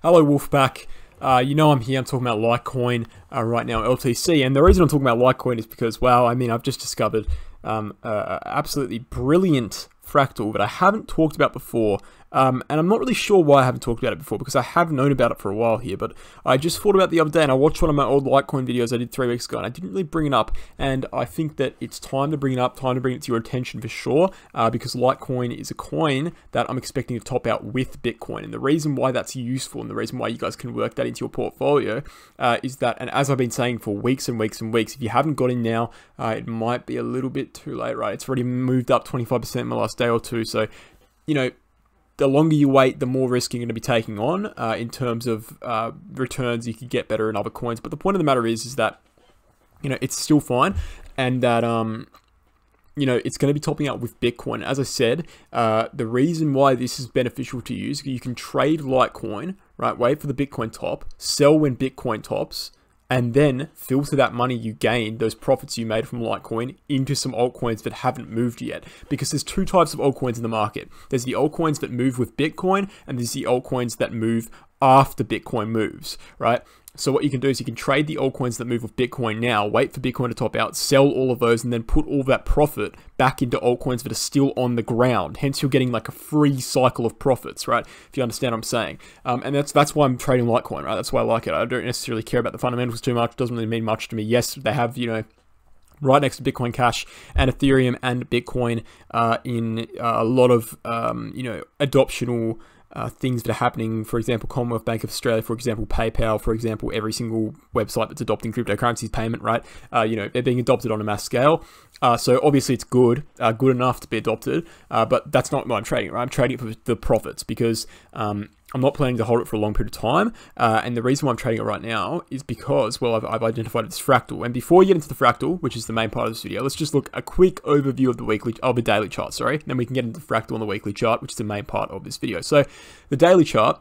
Hello, Wolfpack. Uh, you know I'm here. I'm talking about Litecoin uh, right now, LTC, and the reason I'm talking about Litecoin is because, well, I mean, I've just discovered um, uh, absolutely brilliant fractal that I haven't talked about before, um, and I'm not really sure why I haven't talked about it before because I have known about it for a while here. But I just thought about the other day and I watched one of my old Litecoin videos I did three weeks ago and I didn't really bring it up. And I think that it's time to bring it up, time to bring it to your attention for sure, uh, because Litecoin is a coin that I'm expecting to top out with Bitcoin. And the reason why that's useful and the reason why you guys can work that into your portfolio uh, is that, and as I've been saying for weeks and weeks and weeks, if you haven't got in now, uh, it might be a little bit too late, right? It's already moved up 25% in the last day or two. So, you know, the longer you wait, the more risk you're going to be taking on uh, in terms of uh, returns you could get better in other coins. But the point of the matter is, is that you know it's still fine, and that um, you know it's going to be topping out with Bitcoin. As I said, uh, the reason why this is beneficial to you is you can trade Litecoin, right? Wait for the Bitcoin top, sell when Bitcoin tops, and then filter that money you gained, those profits you made from Litecoin, into some altcoins that haven't moved yet. Because there's two types of altcoins in the market. There's the altcoins that move with Bitcoin, and there's the altcoins that move after Bitcoin moves, right? So what you can do is you can trade the altcoins that move with Bitcoin now, wait for Bitcoin to top out, sell all of those, and then put all that profit back into altcoins that are still on the ground. Hence, you're getting like a free cycle of profits, right? If you understand what I'm saying. Um, and that's that's why I'm trading Litecoin, right? That's why I like it. I don't necessarily care about the fundamentals too much. It doesn't really mean much to me. Yes, they have, you know, right next to Bitcoin Cash and Ethereum and Bitcoin uh, in uh, a lot of um, you know adoptional uh, things that are happening. For example, Commonwealth Bank of Australia, for example, PayPal, for example, every single website that's adopting cryptocurrencies payment, right? Uh, you know, they're being adopted on a mass scale. Uh, so obviously it's good, uh, good enough to be adopted, uh, but that's not what I'm trading, right? I'm trading for the profits because um, I'm not planning to hold it for a long period of time. Uh, and the reason why I'm trading it right now is because, well, I've, I've, identified this fractal. And before we get into the fractal, which is the main part of this video, let's just look a quick overview of the weekly, of the daily chart, sorry. Then we can get into the fractal on the weekly chart, which is the main part of this video. So the daily chart,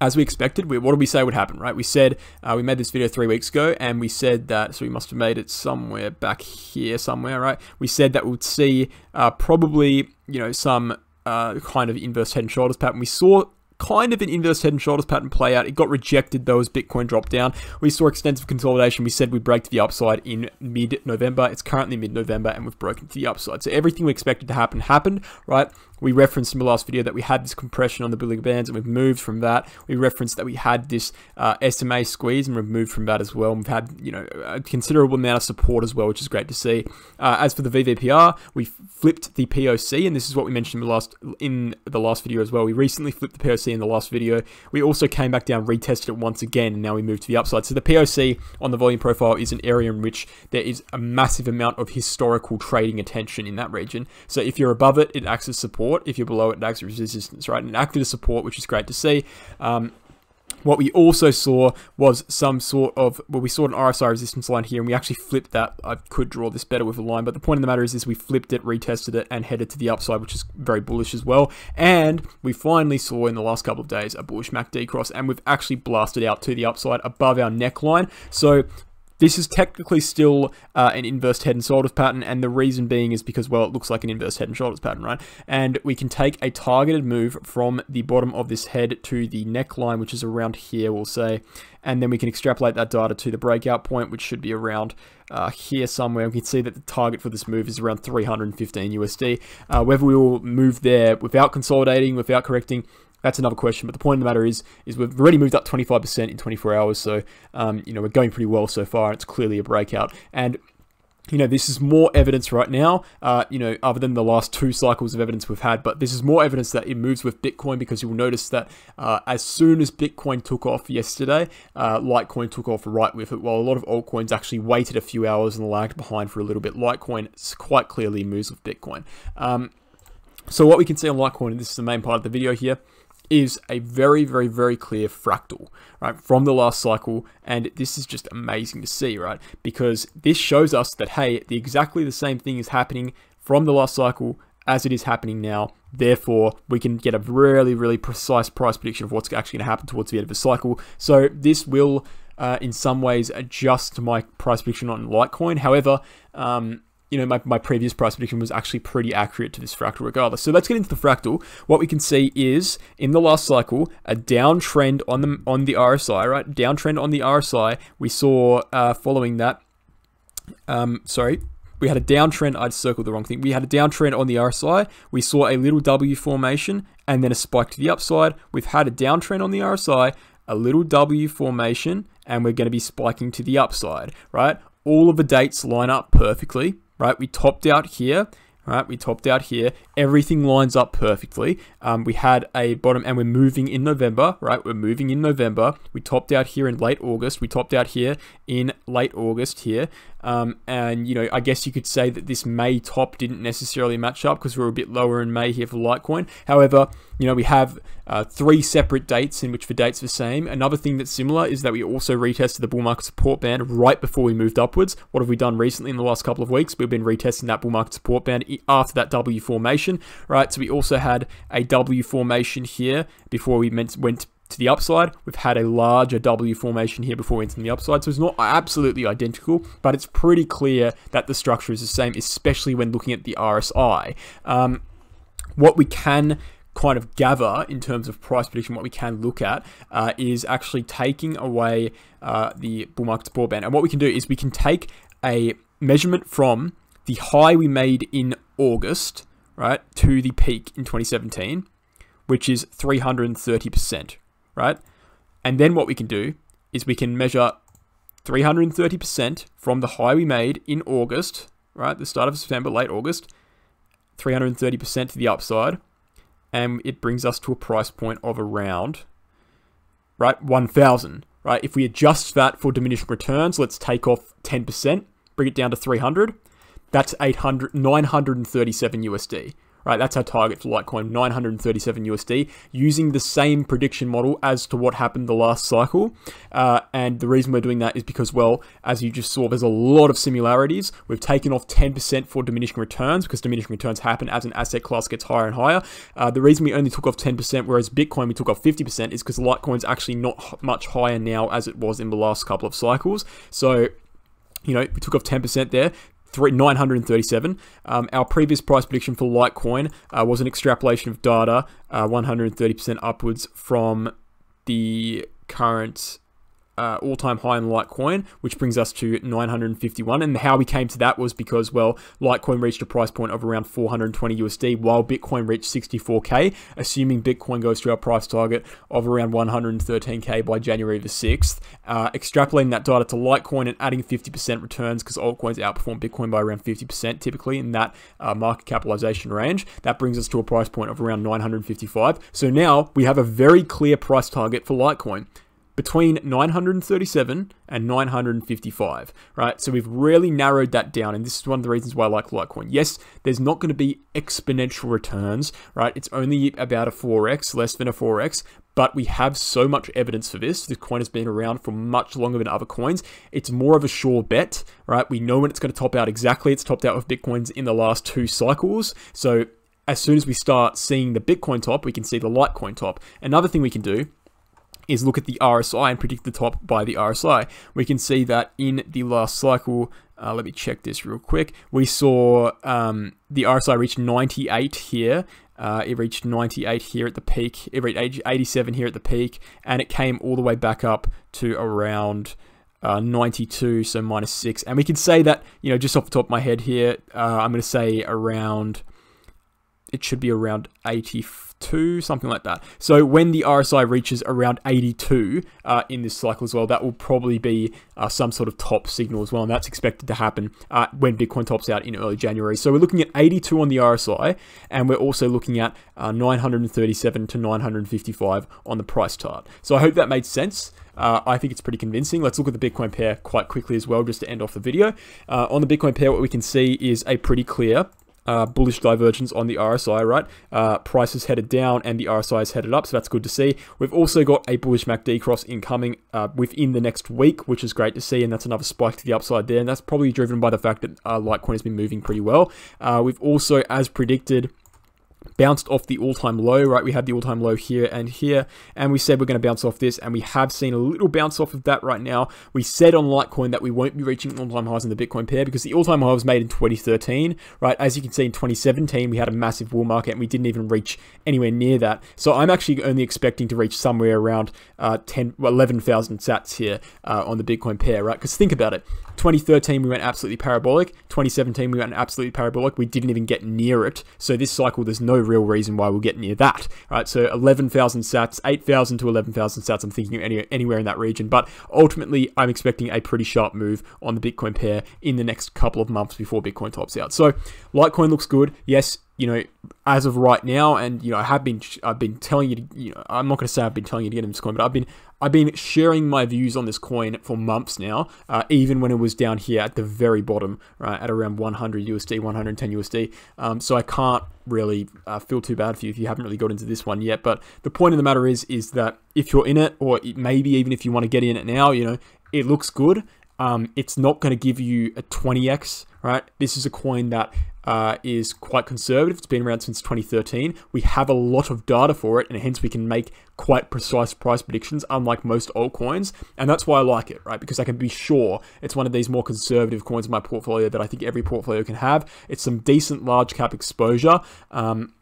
as we expected, we, what did we say would happen, right? We said, uh, we made this video three weeks ago, and we said that, so we must have made it somewhere back here somewhere, right? We said that we would see uh, probably, you know, some uh, kind of inverse head and shoulders pattern. We saw kind of an inverse head and shoulders pattern play out. It got rejected though as Bitcoin dropped down. We saw extensive consolidation. We said we'd break to the upside in mid-November. It's currently mid-November and we've broken to the upside. So everything we expected to happen happened, right? We referenced in the last video that we had this compression on the Bollinger Bands and we've moved from that. We referenced that we had this uh, SMA squeeze and we've moved from that as well. And we've had, you know, a considerable amount of support as well, which is great to see. Uh, as for the VPVR, we flipped the POC and this is what we mentioned in the last in the last video as well. We recently flipped the POC in the last video. We also came back down, retested it once again, and now we moved to the upside. So the POC on the volume profile is an area in which there is a massive amount of historical trading attention in that region. So if you're above it, it acts as support support. If you're below it, it acts as resistance, right? And acted as support, which is great to see. Um, what we also saw was some sort of, well, we saw an RSI resistance line here, and we actually flipped that. I could draw this better with a line, but the point of the matter is, is we flipped it, retested it, and headed to the upside, which is very bullish as well. And we finally saw in the last couple of days a bullish MACD cross, and we've actually blasted out to the upside above our neckline. So this is technically still uh, an inverse head and shoulders pattern, and the reason being is because, well, it looks like an inverse head and shoulders pattern, right? And we can take a targeted move from the bottom of this head to the neckline, which is around here, we'll say, and then we can extrapolate that data to the breakout point, which should be around uh, here somewhere. We can see that the target for this move is around 315 USD. Uh, whether we will move there without consolidating, without correcting, that's another question. But the point of the matter is, is we've already moved up 25% in 24 hours. So, um, you know, we're going pretty well so far. It's clearly a breakout. And you know, this is more evidence right now, uh, you know, other than the last two cycles of evidence we've had, but this is more evidence that it moves with Bitcoin because you'll notice that uh, as soon as Bitcoin took off yesterday, uh, Litecoin took off right with it, while a lot of altcoins actually waited a few hours and lagged behind for a little bit. Litecoin quite clearly moves with Bitcoin. Um, so what we can see on Litecoin, and this is the main part of the video here, is a very, very, very clear fractal, right, from the last cycle. And this is just amazing to see, right? Because this shows us that, hey, the, exactly the same thing is happening from the last cycle as it is happening now. Therefore, we can get a really, really precise price prediction of what's actually going to happen towards the end of the cycle. So this will, uh, in some ways, adjust my price prediction on Litecoin. However, um, you know, my, my previous price prediction was actually pretty accurate to this fractal regardless. So let's get into the fractal. What we can see is in the last cycle, a downtrend on the on the RSI, right? Downtrend on the RSI. We saw uh, following that. Um, sorry, we had a downtrend. I'd circled the wrong thing. We had a downtrend on the RSI. We saw a little W formation and then a spike to the upside. We've had a downtrend on the RSI, a little W formation, and we're going to be spiking to the upside, right? All of the dates line up perfectly right? We topped out here, right? We topped out here. Everything lines up perfectly. Um, we had a bottom, and we're moving in November, right? We're moving in November. We topped out here in late August. We topped out here in late August here. Um, and, you know, I guess you could say that this May top didn't necessarily match up because we are a bit lower in May here for Litecoin. However, you know, we have uh, three separate dates in which the dates are the same. Another thing that's similar is that we also retested the bull market support band right before we moved upwards. What have we done recently in the last couple of weeks? We've been retesting that bull market support band after that W formation, right? So we also had a W formation here before we went to the upside. We've had a larger W formation here before entering the upside, so it's not absolutely identical, but it's pretty clear that the structure is the same, especially when looking at the RSI. Um, what we can kind of gather in terms of price prediction, what we can look at uh, is actually taking away uh, the bull market support band. And what we can do is we can take a measurement from the high we made in August, right, to the peak in 2017, which is 330%, right? And then what we can do is we can measure 330% from the high we made in August, right? The start of September, late August, 330% to the upside. And it brings us to a price point of around, right, 1,000, right? If we adjust that for diminishing returns, let's take off 10%, bring it down to 300. That's 800, 937 USD right? That's our target for Litecoin, 937 USD, using the same prediction model as to what happened the last cycle. Uh, and the reason we're doing that is because, well, as you just saw, there's a lot of similarities. We've taken off 10% for diminishing returns because diminishing returns happen as an asset class gets higher and higher. Uh, the reason we only took off 10%, whereas Bitcoin we took off 50%, is because Litecoin's actually not much higher now as it was in the last couple of cycles. So you know, we took off 10% there. 937. Um, our previous price prediction for Litecoin uh, was an extrapolation of data, uh, 130% upwards from the current uh, all-time high in Litecoin, which brings us to 951. And how we came to that was because, well, Litecoin reached a price point of around 420 USD, while Bitcoin reached 64k. Assuming Bitcoin goes to our price target of around 113k by January the 6th, uh, extrapolating that data to Litecoin and adding 50% returns because altcoins outperform Bitcoin by around 50% typically in that uh, market capitalization range. That brings us to a price point of around 955. So now we have a very clear price target for Litecoin between 937 and 955, right? So we've really narrowed that down, and this is one of the reasons why I like Litecoin. Yes, there's not going to be exponential returns, right? It's only about a 4x, less than a 4x, but we have so much evidence for this. This coin has been around for much longer than other coins. It's more of a sure bet, right? We know when it's going to top out exactly. It's topped out with Bitcoins in the last two cycles. So as soon as we start seeing the Bitcoin top, we can see the Litecoin top. Another thing we can do is look at the RSI and predict the top by the RSI. We can see that in the last cycle, uh, let me check this real quick. We saw um, the RSI reach 98 here. Uh, it reached 98 here at the peak. It reached 87 here at the peak, and it came all the way back up to around uh, 92, so minus 6. And we can say that, you know, just off the top of my head here, uh, I'm going to say around, it should be around 84 82, something like that. So when the RSI reaches around 82 uh, in this cycle as well, that will probably be uh, some sort of top signal as well, and that's expected to happen uh, when Bitcoin tops out in early January. So we're looking at 82 on the RSI, and we're also looking at uh, 937 to 955 on the price chart. So I hope that made sense. Uh, I think it's pretty convincing. Let's look at the Bitcoin pair quite quickly as well, just to end off the video. Uh, on the Bitcoin pair, what we can see is a pretty clear uh, bullish divergence on the RSI, right? Uh, price is headed down and the RSI is headed up, so that's good to see. We've also got a bullish MACD cross incoming uh, within the next week, which is great to see, and that's another spike to the upside there, and that's probably driven by the fact that uh, Litecoin has been moving pretty well. Uh, we've also, as predicted, bounced off the all-time low, right? We had the all-time low here and here, and we said we're going to bounce off this, and we have seen a little bounce off of that right now. We said on Litecoin that we won't be reaching all-time highs in the Bitcoin pair because the all-time high was made in 2013, right? As you can see in 2017, we had a massive bull market, and we didn't even reach anywhere near that. So I'm actually only expecting to reach somewhere around uh, 10, 11,000 sats here uh, on the Bitcoin pair, right? Because think about it. 2013 we went absolutely parabolic. 2017 we went absolutely parabolic. We didn't even get near it. So this cycle, there's no real reason why we'll get near that, right? So 11,000 sats, 8,000 to 11,000 sats. I'm thinking any, anywhere in that region, but ultimately I'm expecting a pretty sharp move on the Bitcoin pair in the next couple of months before Bitcoin tops out. So Litecoin looks good. Yes, you know, as of right now, and you know, I have been, I've been telling you to, you know, I'm not going to say I've been telling you to get into this coin, but I've been, I've been sharing my views on this coin for months now, uh, even when it was down here at the very bottom, right, at around 100 USD, 110 USD. Um, so I can't really uh, feel too bad for you if you haven't really got into this one yet. But the point of the matter is, is that if you're in it, or maybe even if you want to get in it now, you know, it looks good. Um, it's not going to give you a 20x, right? This is a coin that uh, is quite conservative. It's been around since 2013. We have a lot of data for it, and hence we can make quite precise price predictions, unlike most altcoins. And that's why I like it, right? Because I can be sure it's one of these more conservative coins in my portfolio that I think every portfolio can have. It's some decent large cap exposure. Um,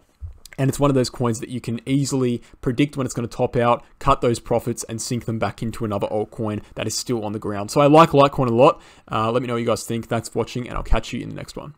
and it's one of those coins that you can easily predict when it's going to top out, cut those profits, and sink them back into another altcoin that is still on the ground. So I like Litecoin a lot. Uh, let me know what you guys think. Thanks for watching, and I'll catch you in the next one.